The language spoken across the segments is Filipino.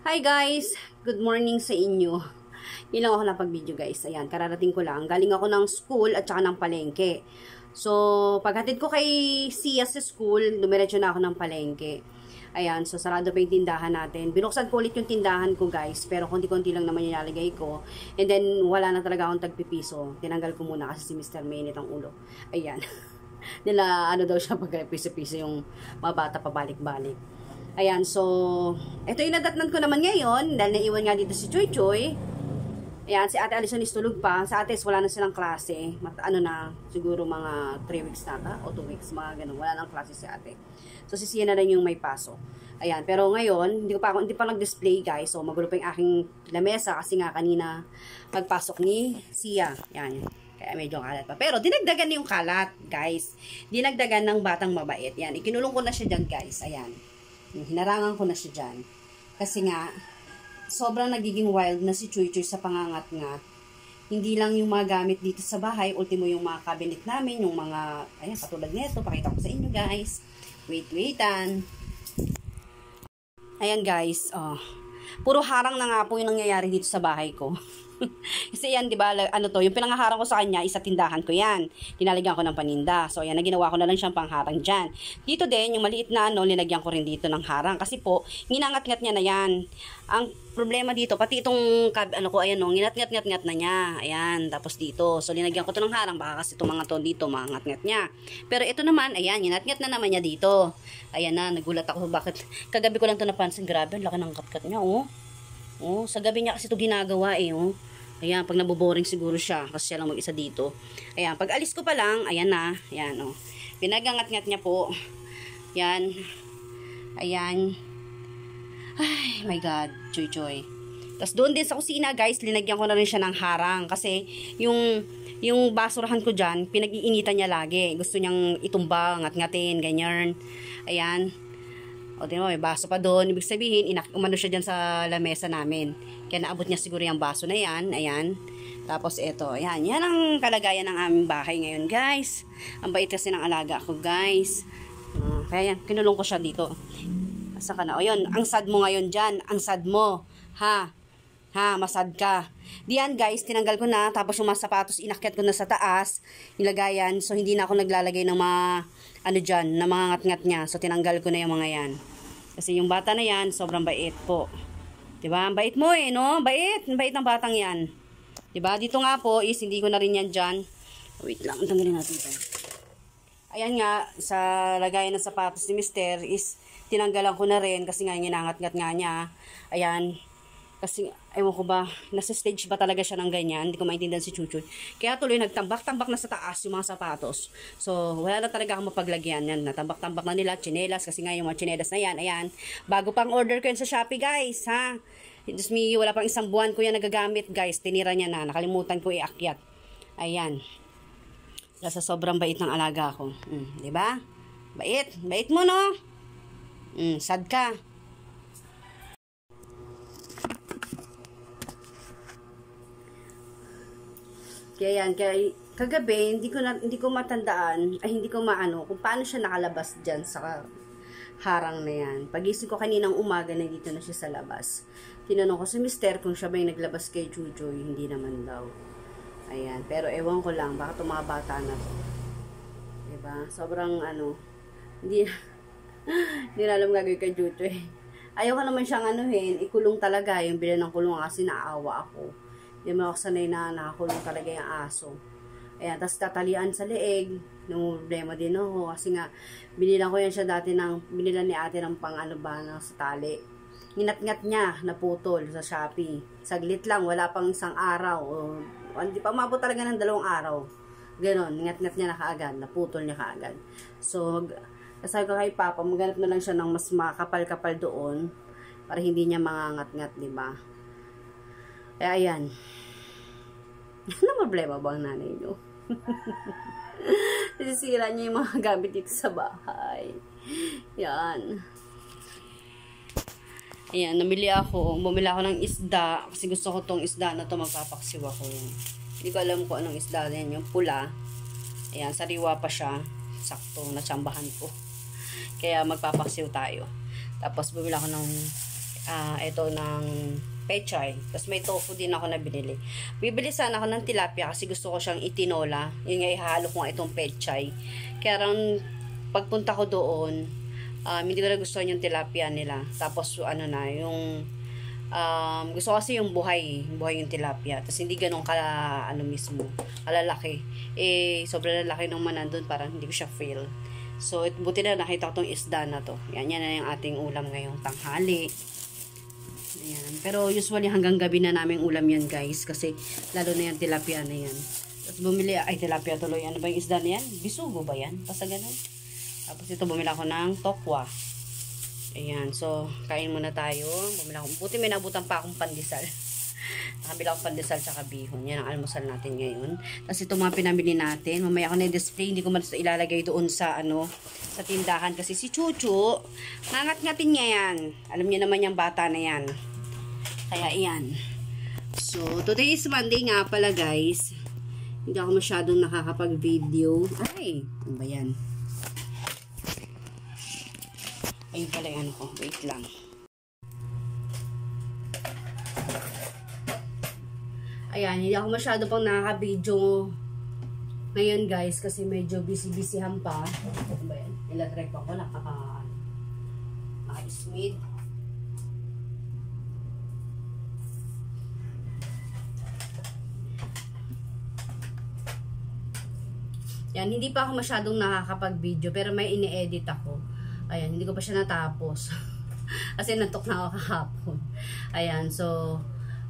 Hi guys! Good morning sa inyo. Yun lang ako na pag-video guys. Ayan, kararating ko lang. Galing ako ng school at saka ng palengke. So, paghatid ko kay Sia sa school, dumiretso na ako ng palengke. Ayan, so sarado pa yung tindahan natin. Binuksan ko ulit yung tindahan ko guys, pero konti-konti lang naman yung nalagay ko. And then, wala na talaga akong tagpipiso. Tinanggal ko muna kasi si Mr. Mainit ang ulo. Ayan. Nila, ano daw siya pag piso-piso yung mabata pabalik-balik. Ayan, so, ito yung nadatnan ko naman ngayon, dahil naiwan nga dito si Choy Choy. Ayan, si Ate Alison is tulog pa. Sa ates, wala na silang klase. Mat ano na, siguro mga 3 weeks na o 2 weeks, mga ganun. Wala nang klase si ate. So, si Sia na yung may paso. Ayan, pero ngayon, hindi ko pa, hindi pa nag-display guys. So, magulo pa yung aking lamesa kasi nga kanina magpasok ni Sia. Ayan, kaya medyo kalat pa. Pero dinagdagan yung kalat, guys. Dinagdagan ng batang mabait. Yan, ikinulong ko na siya dyan, guys. Ayan. Hinarangan ko na siya dyan. Kasi nga, sobrang nagiging wild na si Chuy Chuy sa pangangat-ngat. Hindi lang yung mga gamit dito sa bahay, ultimo yung mga cabinet namin, yung mga, ayan, katulad nito, pakita ko sa inyo guys. Wait, waitan. Ayan guys, oh. Puro harang na nga po yung nangyayari dito sa bahay ko. Kasi yan, di ba, ano to, yung pinangaharang ko sa kanya, isa tindahan ko yan. Tinalagyan ko ng paninda. So, yan, naginawa ko na lang siyang pangharang dyan. Dito din, yung maliit na ano, linagyan ko rin dito ng harang. Kasi po, ginangat-ngat niya na yan. Ang problema dito, pati itong, ano ko, ayan o, ginat-ngat-ngat-ngat na niya. Ayan, tapos dito. So, linagyan ko to ng harang, baka kasi itong mga to dito, mangat-ngat niya. Pero ito naman, ayan, ginat-ngat na naman niya dito. Ayan na, nagulat ako, bakit, kagabi ko lang to napansin, grabe, laki ng kat-kat niya, oh. Oh, sa gabi niya kasi ito ginagawa eh, oh. Ayan, pag naboboring siguro siya, kasi siya lang mag-isa dito. Ayan, pag alis ko pa lang, ayan na, ayan, oh. Pinagangat-ngat niya po. Ayan. Ayan. Ay, my God, choy-choy. Tapos doon din sa kusina, guys, linagyan ko na rin siya ng harang. Kasi, yung, yung basurahan ko dyan, pinag-iinitan niya lagi. Gusto niyang itumba, ngat-ngatin, ganyan. Ayan. O, di mo, may baso pa doon. Ibig sabihin, inak umano siya dyan sa lamesa namin. Kaya naabot niya siguro yung baso na yan. Ayan. Tapos ito, ayan. Yan ang kalagayan ng aming bahay ngayon, guys. Ang bait kasi ng alaga ko, guys. Uh, kaya yan, kinulong ko siya dito. Asa ka na? O yun, ang sad mo ngayon dyan. Ang sad mo. Ha? Ha, masad ka. Diyan guys, tinanggal ko na. Tapos yung mga sapatos, inakyat ko na sa taas. Nilagayan. So, hindi na ako naglalagay ng mga, ano dyan, na mga ngat-ngat niya. So, tinanggal ko na yung mga yan. Kasi yung bata na yan, sobrang bait po. 'Di ba? Ang bait mo eh, no? Bait, ang bait ng batang 'yan. 'Di ba? Dito nga po is hindi ko na rin yan diyan. Wait lang, tanggalin natin 'to. Ayan nga, sa lagayan ng sapatos ni Mister is tinanggalan ko na rin kasi nga ginangat-ngat nga niya. Ayan, kasi, ewan ko ba, nasa stage ba talaga siya ng ganyan? Hindi ko maintindihan si Chuchoy. Kaya tuloy, nagtambak-tambak na sa taas yung mga sapatos. So, wala na talaga akong mapaglagyan yan. Natambak-tambak na nila, chinelas, kasi nga yung mga chinelas na yan, ayan. Bago pang order ko yan sa Shopee, guys, ha? Just me, wala pang isang buwan ko yan nagagamit, guys. Tinira niya na. Nakalimutan ko iakyat. Ayan. Sa sobrang bait ng alaga ko. Mm, ba? Bait. Bait mo, no? Mm, sad ka. Kaya yan, kaya kagabi, hindi ko, na, hindi ko matandaan, ay hindi ko maano, kung paano siya nakalabas dyan sa harang na yan. Pagising ko kaninang umaga, nandito na siya sa labas. Tinanong ko si mister kung siya ba yung naglabas kay Jujoy, hindi naman daw. Ayan, pero ewan ko lang, baka itong mga bata na to. Diba? Sobrang ano, hindi, hindi na alam gagawin kay Jujoy. Ayaw ko naman siyang anuhin, ikulong talaga, yung bilan ng kulong kasi naawa ako. Hindi mo sanay na nakakulong talaga yung aso. Ayan, tapos tatalian sa leeg. Nung problema din ako. Kasi nga, binilan ko yan siya dati ng, binilan ni ate ng pang ano ba, na sa tali. Nginat-ngat niya, naputol sa Shopee. Saglit lang, wala pang isang araw. O, hindi pa mabot talaga ng dalawang araw. Ganon, ngat-ngat niya na kaagad, naputol niya kaagad. So, sabi ko kay Papa, maghanap na lang siya ng mas makapal-kapal doon para hindi niya mangangat-ngat, di ba? Kaya ayan. Ano problema ba ang nanay nyo? Sisira niya yung mga gamit dito sa bahay. Yan. Ayan, namili ako. Bumili ako ng isda. Kasi gusto ko tong isda na to magpapaksiw ako. Hindi ko alam kung anong isda na yan. Yung pula. Ayan, sariwa pa siya. Sakto, natsambahan ko. Kaya magpapaksiw tayo. Tapos bumili ako ng ah ito ng pechay. Tapos may tofu din ako na binili. Bibili sana ako ng tilapia kasi gusto ko siyang itinola. Yun nga ihalo ko nga itong pechay. Kaya rin pagpunta ko doon, um, hindi ko na gustuhan yung tilapia nila. Tapos ano na, yung um, gusto kasi yung buhay, buhay yung tilapia. Tapos hindi ganun ka, ano mismo, kalalaki. Eh, sobrang lalaki nung manandun, parang hindi ko siya feel. So, it, buti na nakita ko tong isda na to. Yan, yan na yung ating ulam ngayong tanghali. Ayan. Pero usually hanggang gabi na namin ulam yan guys. Kasi lalo na yung tilapia na yan. Tapos bumili, ay tilapia tuloy. Ano ba yung isda na yan? Bisugo ba yan? Basta ganun. Tapos ito bumili ako ng tokwa. Ayan. So, kain muna tayo. Bumili ako. Buti may nabutan pa akong pandesal. Nakabila akong pandesal sa bihon. Yan ang almusal natin ngayon. Tapos ito mga pinamili natin. Mamaya ako na-display. Hindi ko man ilalagay doon sa ano sa tindahan. Kasi si Chuchu, nangat-ngatin niya yan. Alam niya naman yung bata na yan. Kaya iyan. So, today is Monday nga pala guys. Hindi ako masyadong nakakapag-video. Ay, ano ba yan? Ayun pala yung ano ko. Wait lang. Ayan, hindi ako masyado pang nakaka-video ngayon guys kasi medyo busy-busyhan pa. Ano ba yan? Ilatrek pa ko. Nakaka... Yan, hindi pa ako masyadong nakakapag-video pero may ini-edit ako. Ayan, hindi ko pa siya natapos. Kasi natok na ako kahapon. Ayan, so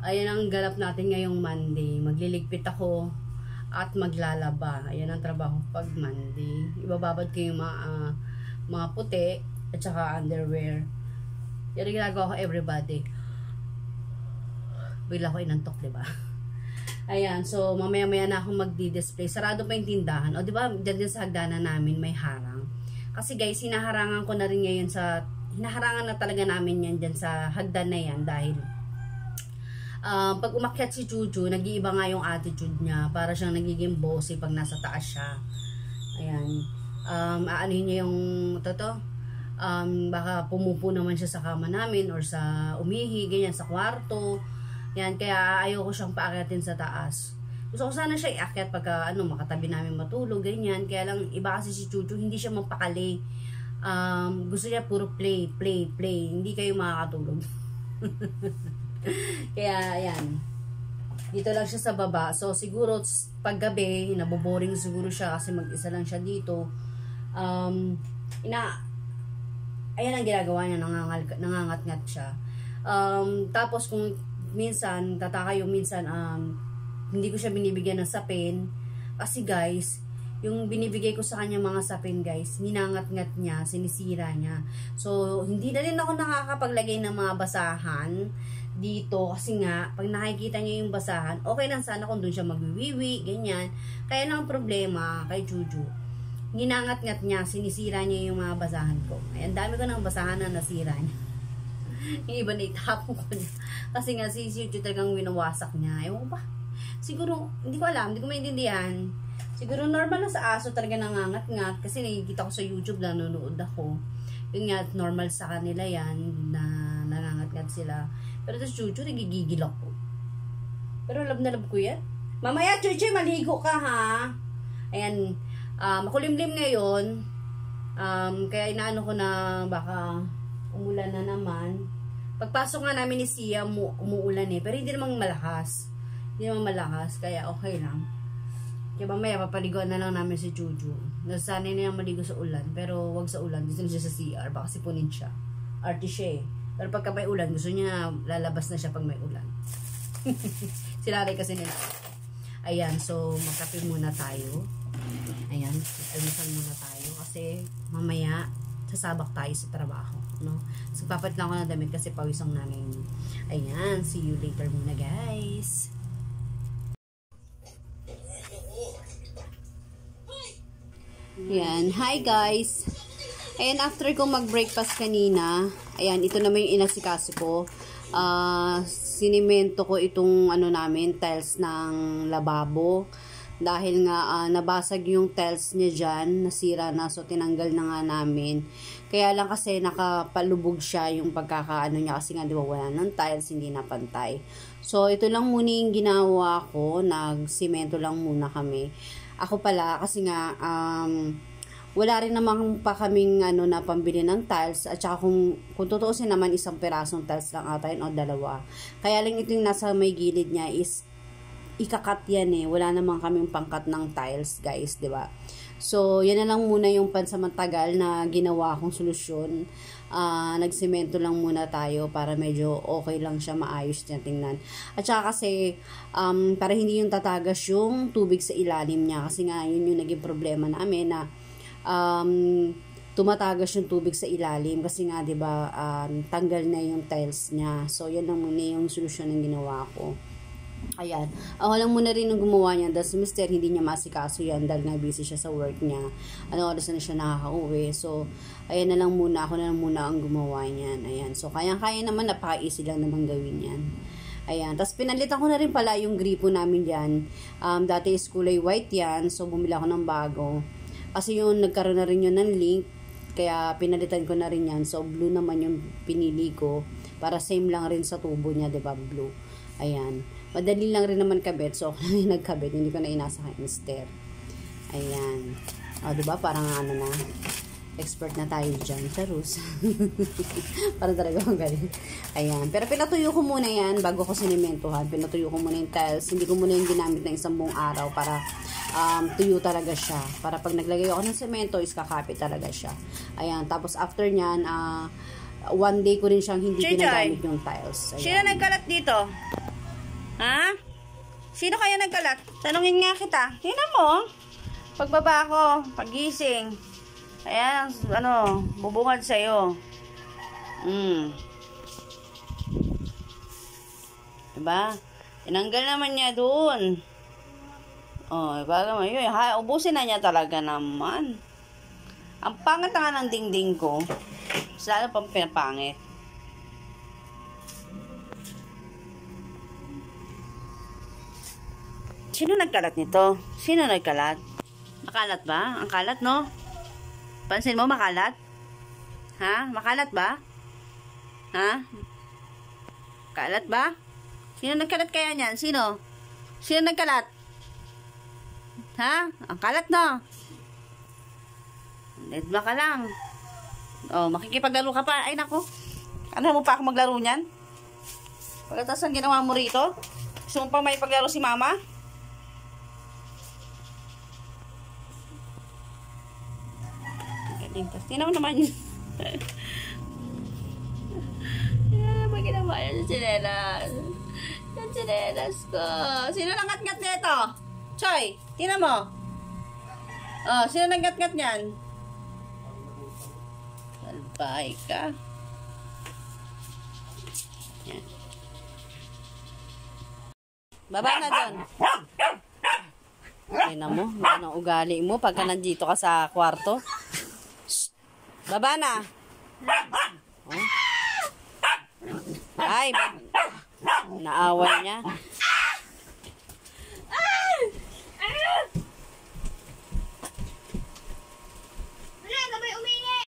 ayan ang ganap natin ngayong Monday. Magliligpit ako at maglalaba. Ayan ang trabaho pag Monday. Ibababad ko yung mga, uh, mga puti at saka underwear. Yan ang ginagawa ko everybody. Bigla ko inantok, di ba? Ayan, so mamaya-maya na akong magdi-display. Sarado pa yung tindahan. O, di ba, dyan din sa hagdanan namin may harang. Kasi guys, hinaharangan ko na rin ngayon sa, hinaharangan na talaga namin yan dyan sa hagdan na yan dahil um, pag umakyat si Juju, nag-iiba nga yung attitude niya. Para siyang nagiging bossy pag nasa taas siya. Ayan. Um, aanin niya yung, toto, um, baka pumupo naman siya sa kama namin or sa umihi, ganyan, sa kwarto yan, kaya ayoko siyang paakyatin sa taas. Gusto ko sana siya iakyat pagka ano, makatabi namin matulog, ganyan. Kaya lang, iba kasi si Chuchu, hindi siya mapakali. Um, gusto niya puro play, play, play. Hindi kayo makakatulog. kaya, yan. Dito lang siya sa baba. So, siguro, paggabi, naboboring siguro siya kasi mag-isa lang siya dito. Um, ina, ayan ang ginagawa niya, nangangat-ngat siya. Um, tapos, kung minsan, tataka yung minsan, um, hindi ko siya binibigyan ng sapin. Kasi guys, yung binibigay ko sa kanya mga sapin guys, ninangat-ngat niya, sinisira niya. So, hindi na rin ako nakakapaglagay ng mga basahan dito kasi nga, pag nakikita niya yung basahan, okay lang sana kung doon siya magwiwiwi, ganyan. Kaya lang problema kay Juju, ninangat-ngat niya, sinisira niya yung mga basahan ko. Ay, ang dami ko ng basahan na nasira niya. yung iba na itapon ko niya. Kasi nga si Yuchu talagang winawasak niya. Ewan ko ba? Siguro, hindi ko alam, hindi ko maintindihan. Siguro normal na sa aso talaga nangangat-ngat kasi nakikita ko sa YouTube, nanonood ako. Yun nga, normal sa kanila yan na nangangat-ngat sila. Pero sa Chuchu, nagigigil ako. Pero love na love ko yan. Mamaya, Chuchu, maligo ka ha. Ayan, uh, makulimlim ngayon. Um, kaya inaano ko na baka umulan na naman. Pagpasok nga namin ni Sia, umu umuulan eh. Pero hindi naman malakas. Hindi naman malakas, kaya okay lang. Kaya mamaya, papaliguan na lang namin si Juju. Nasanay na yung maligo sa ulan, pero wag sa ulan. Dito na siya sa CR, baka sipunin siya. Arty siya eh. Pero pagka may ulan, gusto niya lalabas na siya pag may ulan. Silaray kasi nila. Ayan, so magkape muna tayo. Ayan, almusal muna tayo. Kasi mamaya, sasabak tayo sa trabaho no? So, papat lang ako ng damit kasi pawisang namin. Ayan, see you later muna, guys. Ayan, hi guys. Ayan, after ko mag-breakfast kanina, ayan, ito naman yung inasikaso ko. Uh, sinimento ko itong ano namin, tiles ng lababo. Dahil nga uh, nabasag yung tiles niya dyan, nasira na, so tinanggal na nga namin. Kaya lang kasi nakapalubog siya yung pagkakaano niya kasi nga di ba wala ng tiles, hindi na pantay. So, ito lang muna yung ginawa ko. Nagsimento lang muna kami. Ako pala, kasi nga, um, wala rin naman pa kaming ano na pambili ng tiles at saka kung, kung tutuusin naman isang pirasong tiles lang ata yun o dalawa. Kaya lang ito yung nasa may gilid niya is ikakat yan eh. Wala naman kaming pangkat ng tiles guys, di ba? So, yan na lang muna yung pansamantagal na ginawa kong solusyon. Uh, nagsemento lang muna tayo para medyo okay lang siya, maayos niya tingnan. At saka kasi, um, para hindi yung tatagas yung tubig sa ilalim niya. Kasi nga, yun yung naging problema namin na um, tumatagas yung tubig sa ilalim kasi nga 'di ba um, tanggal na yung tiles niya. So yan lang muna yung solusyon ng ginawa ko. Ayan. Ako lang muna rin nung gumawa niya dahil si Mr. hindi niya masikaso yan dahil nga busy siya sa work niya. Ano oras na siya nakaka-uwi. So, ayan na lang muna. Ako na lang muna ang gumawa niyan. Ayan. So, kaya-kaya naman. Napaka-easy lang naman gawin yan. Ayan. Tapos, pinalitan ko na rin pala yung gripo namin yan. Um, dati is kulay white yan. So, bumili ako ng bago. Kasi yung nagkaroon na rin yun ng link. Kaya, pinalitan ko na rin yan. So, blue naman yung pinili ko. Para same lang rin sa tubo niya, 'di ba Blue. Ayan. Madali lang rin naman kabit. So, ako lang yung nagkabit. Hindi ko na inasa kay Mister. Ayan. O, diba? Parang ano na. Expert na tayo dyan. Charus. Parang talaga ang galing. Ayan. Pero pinatuyo ko muna yan bago ko sinimentohan. Pinatuyo ko muna yung tiles. Hindi ko muna yung ginamit ng isang buong araw para um, tuyo talaga siya. Para pag naglagay ako ng semento, is kakapit talaga siya. Ayan. Tapos after nyan, ah, uh, one day ko rin siyang hindi Chichay. ginagamit yung tiles. Ayan. Sino nagkalat dito? Ha? Sino kaya nagkalat? Tanungin nga kita. Tingnan mo. Pagbaba ko, pagising. Ayan, ano, bubungad sa'yo. Hmm. Diba? Tinanggal naman niya doon. Oh, baga mo yun. Ha, ubusin na niya talaga naman. Ang pangit nga ng dingding ko. Mas lalo pang pinapangit. Sino nagkalat nito? Sino nagkalat? Makalat ba? Ang kalat, no? Pansin mo, makalat? Ha? Makalat ba? Ha? Kalat ba? Sino nagkalat kaya niyan? Sino? Sino nagkalat? Ha? Ang kalat, no? Ba ka lang? Oh, makikipaglaro ka pa. Ay, nako. Ano mo pa ako maglaro niyan? Pagkatapos ang ginawa mo rito? Gusto mo pa may paglaro si mama? Galing. Tapos, tinaw naman yun. Ano ba ginawa yan sa chinelas? Yung chinelas ko. Sino nang ngat-ngat nito? Choy, tina mo. Oh, sino nang ngat-ngat niyan? Salbahay ka. Baba na doon. Ay na mo, ano ugali mo pagka nandito ka sa kwarto. Baba na. Oh. Ay, naaway niya.